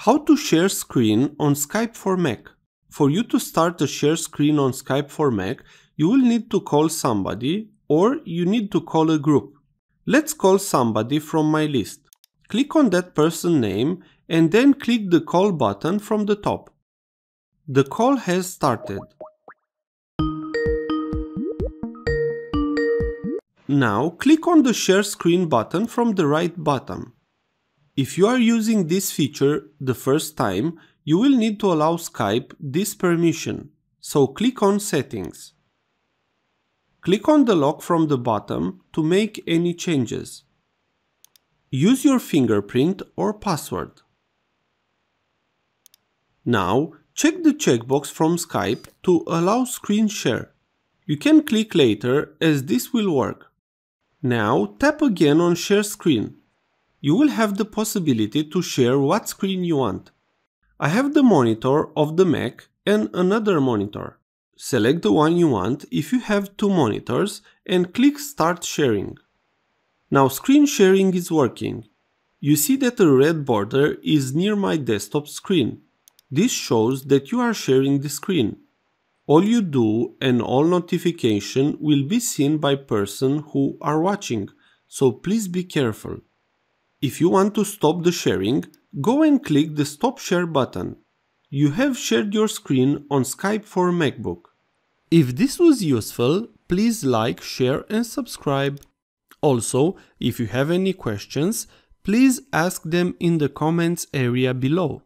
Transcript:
How to share screen on Skype for Mac. For you to start a share screen on Skype for Mac, you will need to call somebody or you need to call a group. Let's call somebody from my list. Click on that person name and then click the call button from the top. The call has started. Now click on the share screen button from the right bottom. If you are using this feature the first time, you will need to allow Skype this permission, so click on Settings. Click on the lock from the bottom to make any changes. Use your fingerprint or password. Now, check the checkbox from Skype to allow screen share. You can click later as this will work. Now tap again on share screen you will have the possibility to share what screen you want. I have the monitor of the Mac and another monitor. Select the one you want if you have two monitors and click Start Sharing. Now screen sharing is working. You see that a red border is near my desktop screen. This shows that you are sharing the screen. All you do and all notification will be seen by person who are watching, so please be careful. If you want to stop the sharing, go and click the Stop Share button. You have shared your screen on Skype for MacBook. If this was useful, please like, share and subscribe. Also, if you have any questions, please ask them in the comments area below.